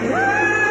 Música